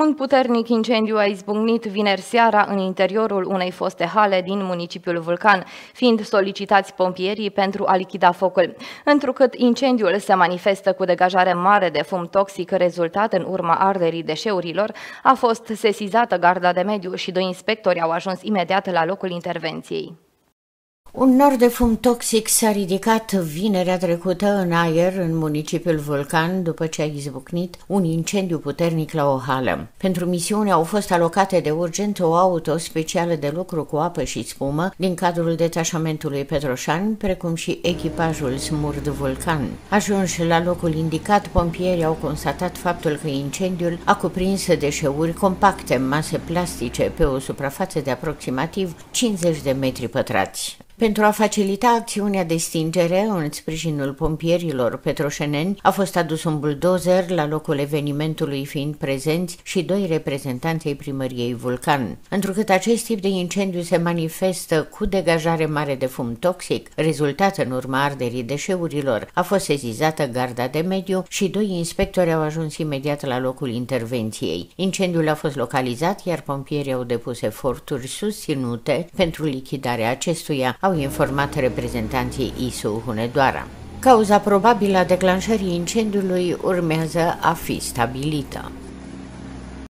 Un puternic incendiu a izbucnit vineri seara în interiorul unei foste hale din municipiul Vulcan, fiind solicitați pompierii pentru a lichida focul. Întrucât incendiul se manifestă cu degajare mare de fum toxic rezultat în urma arderii deșeurilor, a fost sesizată garda de mediu și doi inspectori au ajuns imediat la locul intervenției. Un nor de fum toxic s-a ridicat vinerea trecută în aer în municipiul Vulcan după ce a izbucnit un incendiu puternic la o hală. Pentru misiune au fost alocate de urgență o auto specială de lucru cu apă și spumă din cadrul detașamentului Petroșan, precum și echipajul Smurd Vulcan. Ajunși la locul indicat, pompierii au constatat faptul că incendiul a cuprins deșeuri compacte, mase plastice, pe o suprafață de aproximativ 50 de metri pătrați. Pentru a facilita acțiunea de stingere în sprijinul pompierilor petroșeneni, a fost adus un buldozer la locul evenimentului fiind prezenți și doi reprezentanți ai primăriei Vulcan. Întrucât acest tip de incendiu se manifestă cu degajare mare de fum toxic, rezultat în urma arderii deșeurilor, a fost sezizată garda de mediu și doi inspectori au ajuns imediat la locul intervenției. Incendiul a fost localizat, iar pompierii au depus eforturi susținute pentru lichidarea acestuia, au informat reprezentanții ISU Hunedoara. Cauza probabilă a declanșării incendiului urmează a fi stabilită.